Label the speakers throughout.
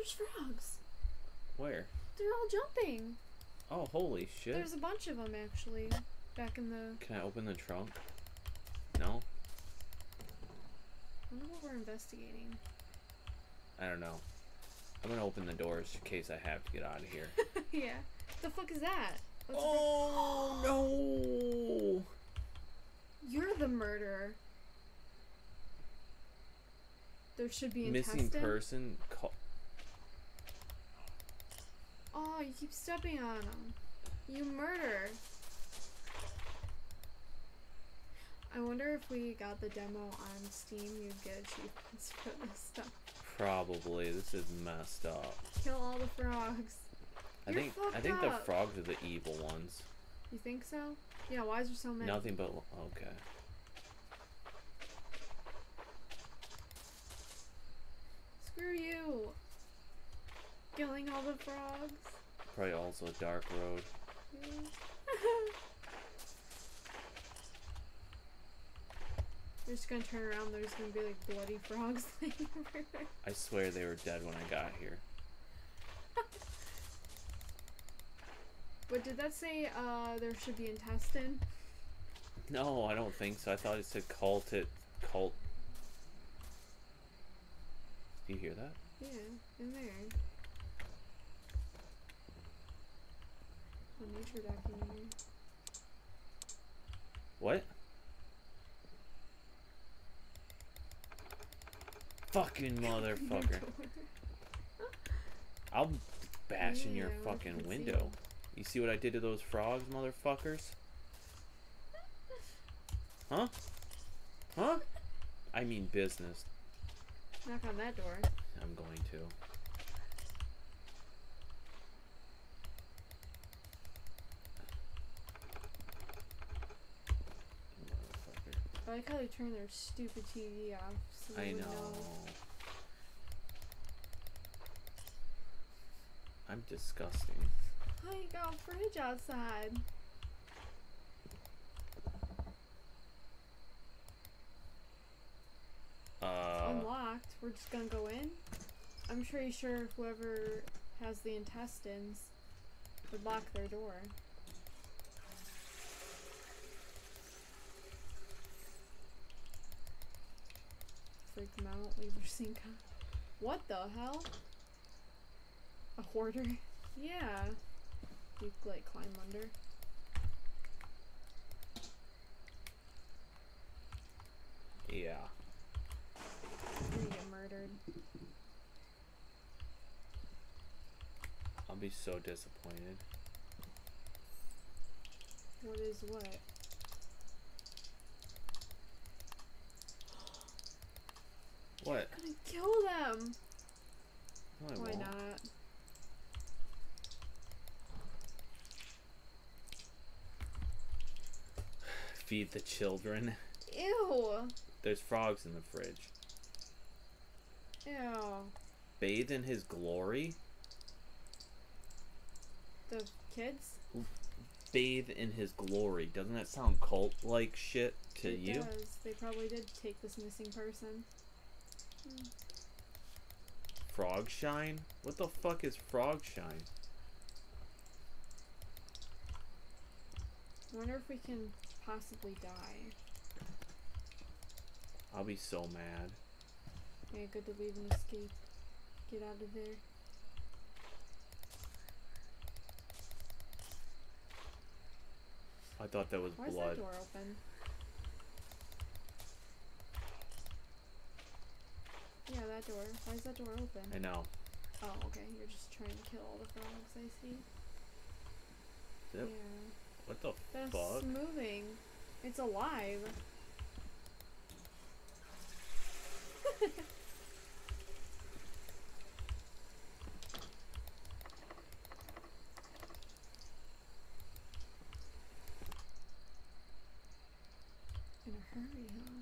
Speaker 1: There's frogs.
Speaker 2: Where?
Speaker 1: They're all jumping.
Speaker 2: Oh, holy shit.
Speaker 1: There's a bunch of them actually. Back in the.
Speaker 2: Can I open the trunk? No?
Speaker 1: I wonder what we're investigating.
Speaker 2: I don't know. I'm gonna open the doors in case I have to get out of here.
Speaker 1: yeah. The fuck is that? What's
Speaker 2: oh no!
Speaker 1: You're the murderer. There should be a
Speaker 2: Missing
Speaker 1: intestine.
Speaker 2: person. Call-
Speaker 1: Oh, you keep stepping on them. You murder. I wonder if we got the demo on Steam, you'd get achievements for this stuff.
Speaker 2: Probably. This is messed up.
Speaker 1: Kill all the frogs.
Speaker 2: I
Speaker 1: You're
Speaker 2: think I think the frogs are the evil ones.
Speaker 1: You think so? Yeah, why is there so many?
Speaker 2: Nothing but okay.
Speaker 1: Screw you! Killing all the frogs.
Speaker 2: Probably also a dark road.
Speaker 1: I'm just gonna turn around, there's gonna be like bloody frogs laying everywhere.
Speaker 2: I swear they were dead when I got here.
Speaker 1: But did that say uh, there should be intestine?
Speaker 2: No, I don't think so. I thought it said cult it cult. Do you hear that?
Speaker 1: Yeah, in there. Nature.
Speaker 2: What? Fucking motherfucker. I'll bash in your fucking
Speaker 1: let's see.
Speaker 2: window. You see what I did to those frogs, motherfuckers? Huh? Huh? I mean business.
Speaker 1: Knock on that door.
Speaker 2: I'm going to. Motherfucker.
Speaker 1: I like how they turn their stupid TV off. So
Speaker 2: I
Speaker 1: would
Speaker 2: know. I'm disgusting.
Speaker 1: Oh, you got a fridge outside.
Speaker 2: Uh,
Speaker 1: Unlocked. We're just gonna go in. I'm pretty sure whoever has the intestines would lock their door. Freak them out, leave their sink on. What the hell? A hoarder? Yeah. You like climb under.
Speaker 2: yeah.
Speaker 1: You're gonna get murdered.
Speaker 2: I'll be so disappointed.
Speaker 1: What is what?
Speaker 2: What?
Speaker 1: I'm gonna kill them!
Speaker 2: No,
Speaker 1: Why
Speaker 2: won't.
Speaker 1: not?
Speaker 2: Feed the children.
Speaker 1: Ew!
Speaker 2: There's frogs in the fridge.
Speaker 1: Ew.
Speaker 2: Bathe in his glory?
Speaker 1: The kids?
Speaker 2: Bathe in his glory. Doesn't that sound cult like shit to
Speaker 1: it
Speaker 2: you?
Speaker 1: does. They probably did take this missing person.
Speaker 2: Frog shine? What the fuck is frog shine?
Speaker 1: I wonder if we can possibly die.
Speaker 2: I'll be so mad.
Speaker 1: Yeah, good to leave and escape. Get out of there.
Speaker 2: I thought that was
Speaker 1: Why is
Speaker 2: blood.
Speaker 1: that door open? Yeah, that door. Why is that door open?
Speaker 2: I know.
Speaker 1: Oh, okay. You're just trying to kill all the frogs, I see.
Speaker 2: Yep.
Speaker 1: Yeah.
Speaker 2: What the
Speaker 1: That's
Speaker 2: fuck?
Speaker 1: moving. It's alive. In a hurry, huh?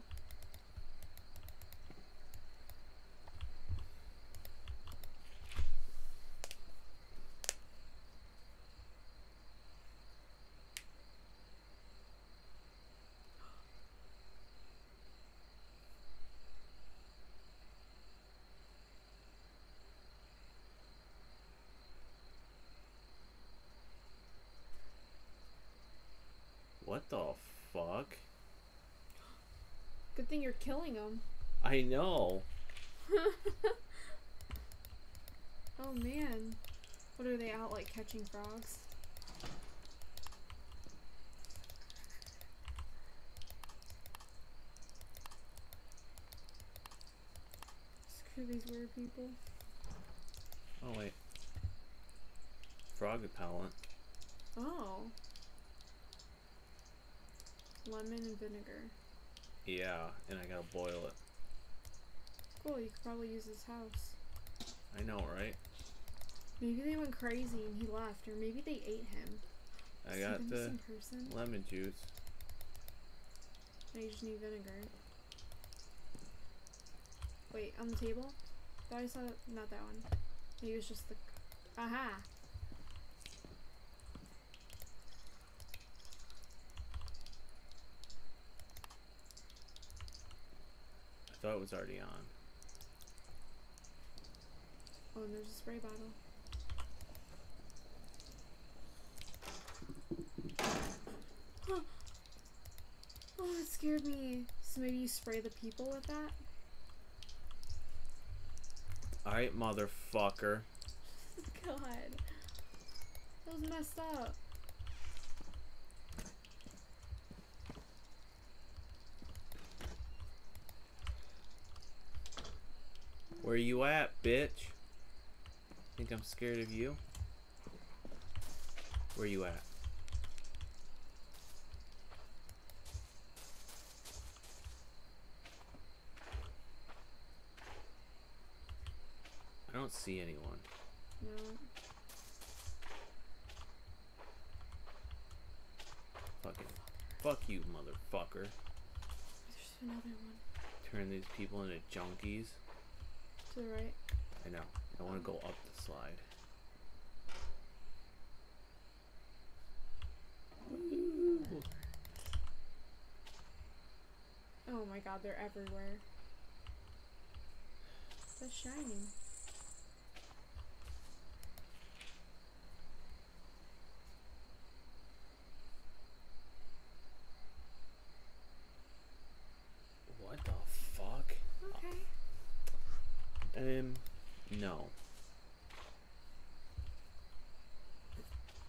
Speaker 1: Good thing you're killing them.
Speaker 2: I know.
Speaker 1: oh man. What are they out like catching frogs? Screw these weird people.
Speaker 2: Oh wait. Frog repellent.
Speaker 1: Oh. Lemon and vinegar.
Speaker 2: Yeah, and I gotta boil it.
Speaker 1: Cool, you could probably use his house.
Speaker 2: I know, right?
Speaker 1: Maybe they went crazy and he left, or maybe they ate him.
Speaker 2: I
Speaker 1: Is
Speaker 2: got the
Speaker 1: person?
Speaker 2: lemon juice.
Speaker 1: I just need vinegar. Wait, on the table? Thought I saw not that one. Maybe it was just the. Aha!
Speaker 2: Thought it was already on.
Speaker 1: Oh, and there's a spray bottle. oh, it scared me. So maybe you spray the people with that?
Speaker 2: Alright, motherfucker.
Speaker 1: God. That was messed up.
Speaker 2: Where you at, bitch? Think I'm scared of you? Where you at? I don't see anyone.
Speaker 1: No.
Speaker 2: Fucking fuck you, motherfucker.
Speaker 1: There's another one.
Speaker 2: Turn these people into junkies.
Speaker 1: The right.
Speaker 2: I know. I want to go up the slide.
Speaker 1: Oh my god, they're everywhere. That's shining.
Speaker 2: What the fuck?
Speaker 1: Okay.
Speaker 2: Um, no.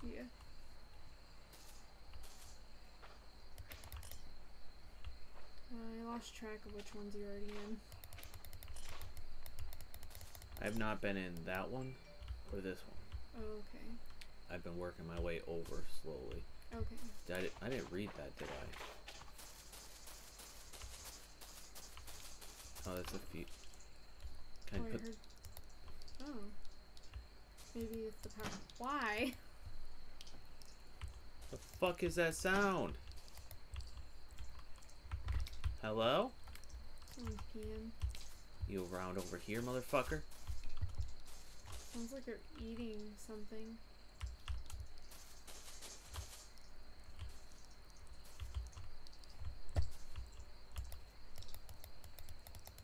Speaker 1: Yeah. I lost track of which ones you're already in.
Speaker 2: I've not been in that one or this one.
Speaker 1: Oh, okay.
Speaker 2: I've been working my way over slowly.
Speaker 1: Okay.
Speaker 2: Did I, I didn't read that, did I? Oh, that's a few. Can
Speaker 1: oh,
Speaker 2: I put?
Speaker 1: heard. Oh. Maybe it's the power. Why?
Speaker 2: The fuck is that sound? Hello?
Speaker 1: Oh, Peeing.
Speaker 2: You around over here, motherfucker?
Speaker 1: Sounds like they're eating something.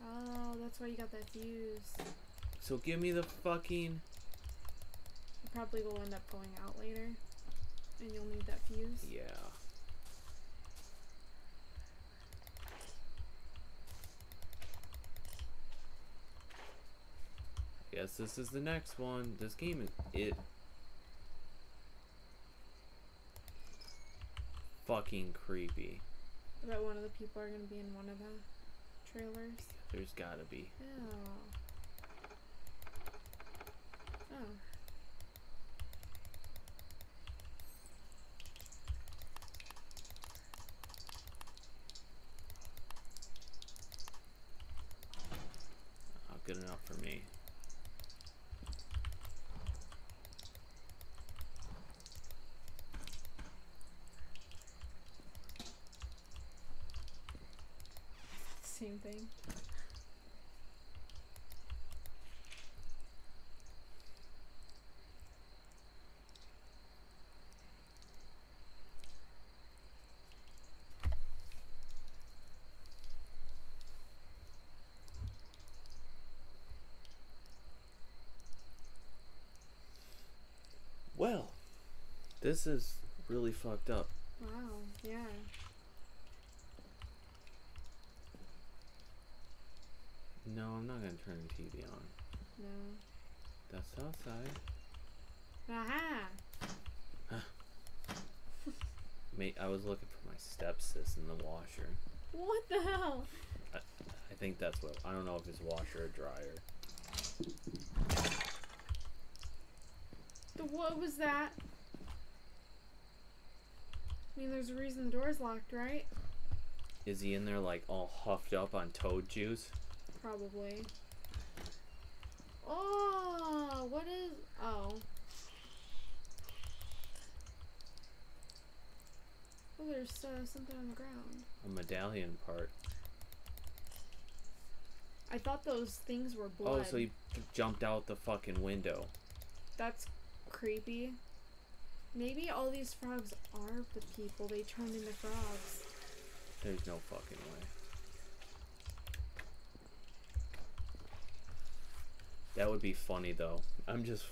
Speaker 1: Oh, that's why you got that fuse.
Speaker 2: So give me the fucking.
Speaker 1: You probably will end up going out later. And you'll need that fuse.
Speaker 2: Yeah. Guess this is the next one. This game is it. Fucking creepy.
Speaker 1: I bet one of the people are gonna be in one of the trailers.
Speaker 2: There's gotta be.
Speaker 1: Oh. Oh.
Speaker 2: Not good enough for me.
Speaker 1: Same thing.
Speaker 2: Well, this is really fucked up.
Speaker 1: Wow, yeah.
Speaker 2: No, I'm not gonna turn the TV on.
Speaker 1: No.
Speaker 2: That's outside.
Speaker 1: Aha!
Speaker 2: Mate, I was looking for my stepsis in the washer.
Speaker 1: What the hell?
Speaker 2: I think that's what. I don't know if it's washer or dryer.
Speaker 1: The, what was that? Mean, there's a reason the door's locked, right?
Speaker 2: Is he in there like all huffed up on toad juice?
Speaker 1: Probably. Oh, what is. Oh. Oh, there's uh, something on the ground.
Speaker 2: A medallion part.
Speaker 1: I thought those things were blood.
Speaker 2: Oh, so he jumped out the fucking window.
Speaker 1: That's creepy. Maybe all these frogs are the people they turned into frogs.
Speaker 2: There's no fucking way. That would be funny though. I'm just.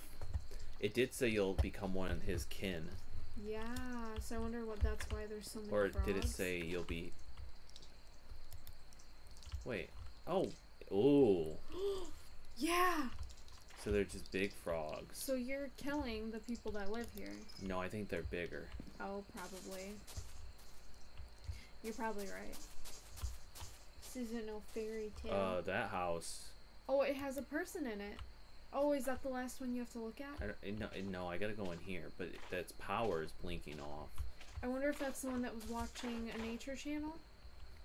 Speaker 2: It did say you'll become one of his kin.
Speaker 1: Yeah, so I wonder what that's why there's so many
Speaker 2: Or
Speaker 1: frogs.
Speaker 2: did it say you'll be. Wait. Oh. Ooh.
Speaker 1: Yeah!
Speaker 2: So they're just big frogs.
Speaker 1: So you're killing the people that live here.
Speaker 2: No, I think they're bigger.
Speaker 1: Oh, probably. You're probably right. This isn't no fairy tale.
Speaker 2: Uh, that house.
Speaker 1: oh, it has a person in it. Oh, is that the last one you have to look at?
Speaker 2: I eh, no, eh, no, I gotta go in here, but that's power is blinking off.
Speaker 1: I wonder if that's the one that was watching a nature channel.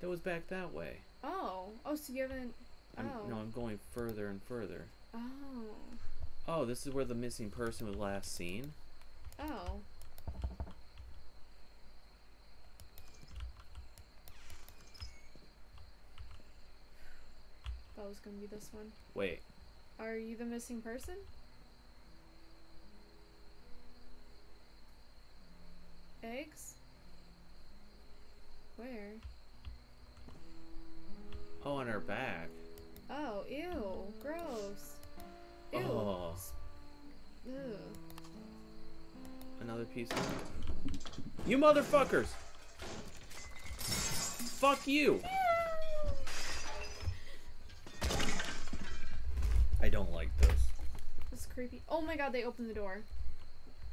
Speaker 2: That was back that way.
Speaker 1: Oh, oh, so you haven't.
Speaker 2: I'm,
Speaker 1: Oh.
Speaker 2: No, I'm going further and further.
Speaker 1: Oh,
Speaker 2: Oh, this is where the missing person was last seen.
Speaker 1: oh. That was gonna be this one.
Speaker 2: Wait,
Speaker 1: Are you the missing person? Eggs? Where?
Speaker 2: oh, on her back.
Speaker 1: Oh, ew. Gross. Ew.
Speaker 2: Oh,
Speaker 1: Ew.
Speaker 2: another piece of. You motherfuckers! Fuck you! I don't like those.
Speaker 1: That's creepy. Oh my god, they opened the door.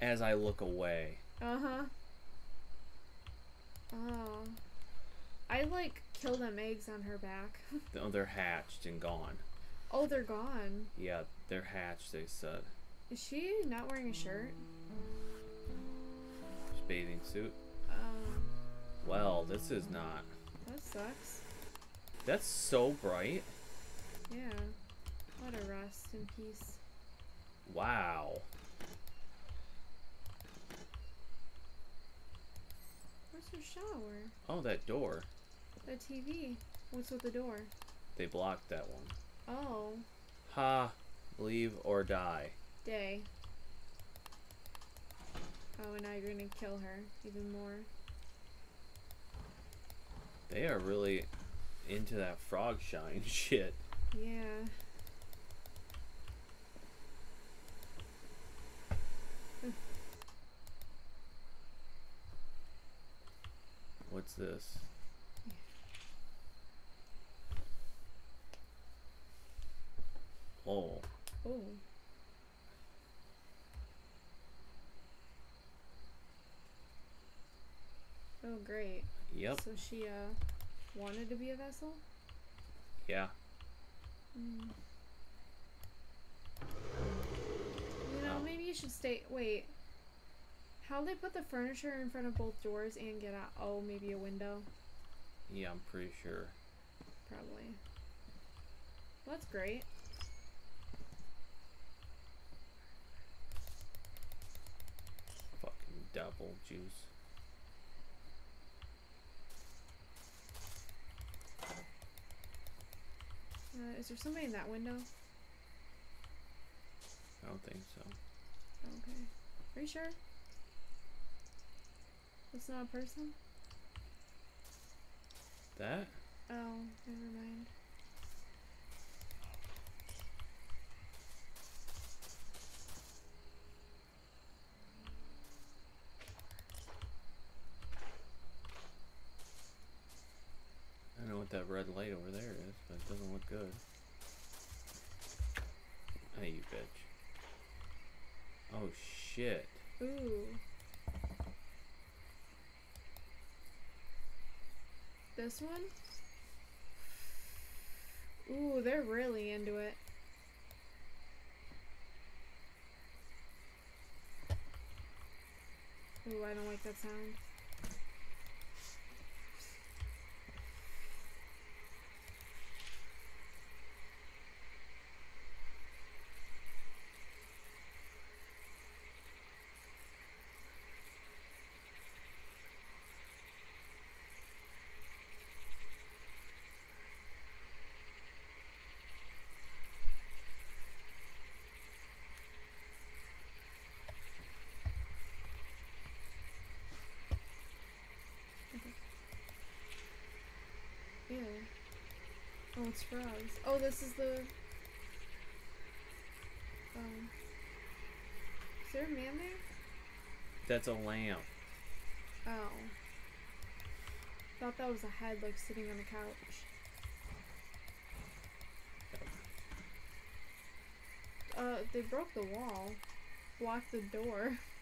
Speaker 2: As I look away.
Speaker 1: Uh huh. Oh. I like kill them eggs on her back.
Speaker 2: No, they're hatched and gone.
Speaker 1: Oh, they're gone.
Speaker 2: Yeah, they're hatched, they said.
Speaker 1: Is she not wearing a shirt?
Speaker 2: Bathing suit.
Speaker 1: Um,
Speaker 2: Well, this is not.
Speaker 1: that sucks.
Speaker 2: That's so bright.
Speaker 1: Yeah. What a rest in peace.
Speaker 2: Wow.
Speaker 1: Where's her shower?
Speaker 2: Oh, that door.
Speaker 1: The TV. What's with the door?
Speaker 2: They blocked that one.
Speaker 1: Oh,
Speaker 2: Ha! Leave or die.
Speaker 1: day. Oh, and now you're gonna kill her even more.
Speaker 2: They are really into that frog shine shit.
Speaker 1: Yeah.
Speaker 2: What's this? Oh,
Speaker 1: Oh. Oh, great.
Speaker 2: yep,
Speaker 1: So she, uh, wanted to be a vessel?
Speaker 2: yeah.
Speaker 1: Mm. You know,
Speaker 2: Oh.
Speaker 1: maybe you should stay. Wait. How they put the furniture in front of both doors and get out? Oh, maybe a window?
Speaker 2: Yeah, I'm pretty sure.
Speaker 1: Probably. Well, that's great.
Speaker 2: Devil juice.
Speaker 1: Uh, is there somebody in that window?
Speaker 2: I don't think so.
Speaker 1: Okay. Are you sure? It's not a person?
Speaker 2: That?
Speaker 1: Oh, never mind.
Speaker 2: I don't know what that red light over there is, but it doesn't look good. Hey, you bitch. Oh shit.
Speaker 1: Ooh. This one? Ooh, they're really into it. Ooh, I don't like that sound. Ew. It's frogs. Oh, this is the. Um. Is there a man there?
Speaker 2: That's a lamp.
Speaker 1: Oh. Thought that was a head, like sitting on a couch. Uh, they broke the wall, blocked the door.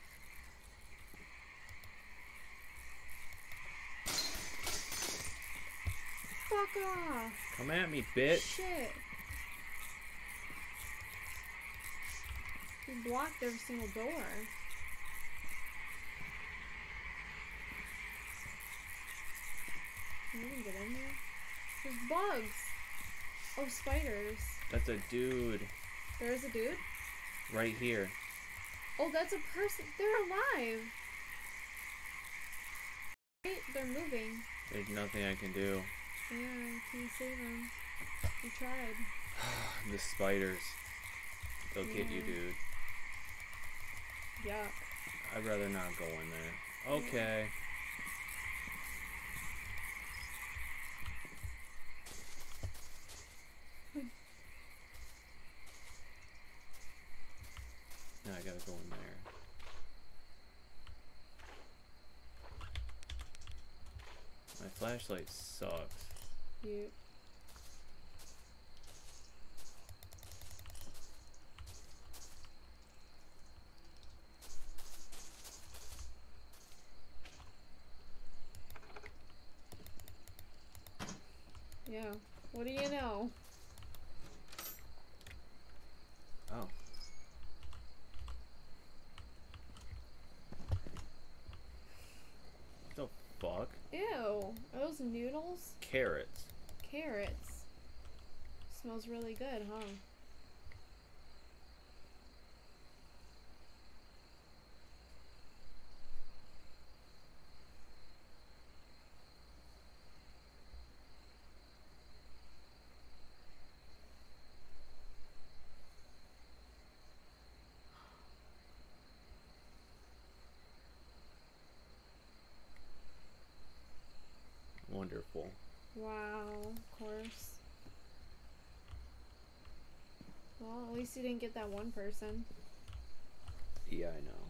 Speaker 1: Off!
Speaker 2: Come at me, bitch.
Speaker 1: Shit! You blocked every single door. Can you even get in there? There's bugs! Oh, spiders.
Speaker 2: That's a dude
Speaker 1: There's a dude?
Speaker 2: right here.
Speaker 1: Oh, that's a person. They're alive! Wait, they're moving.
Speaker 2: There's nothing I can do.
Speaker 1: Yeah, can you save them? You tried.
Speaker 2: the spiders. They'll get you, dude.
Speaker 1: Yuck.
Speaker 2: I'd rather not go in there. Okay. Hmm. Now I gotta go in there. My flashlight sucks.
Speaker 1: You. Yeah. What do you know?
Speaker 2: Oh. The fuck?
Speaker 1: Ew. Are those noodles?
Speaker 2: Carrots.
Speaker 1: Carrots. Smells really good, huh?
Speaker 2: Wonderful.
Speaker 1: Wow, of course. Well, at least you didn't get that one person.
Speaker 2: Yeah, I know.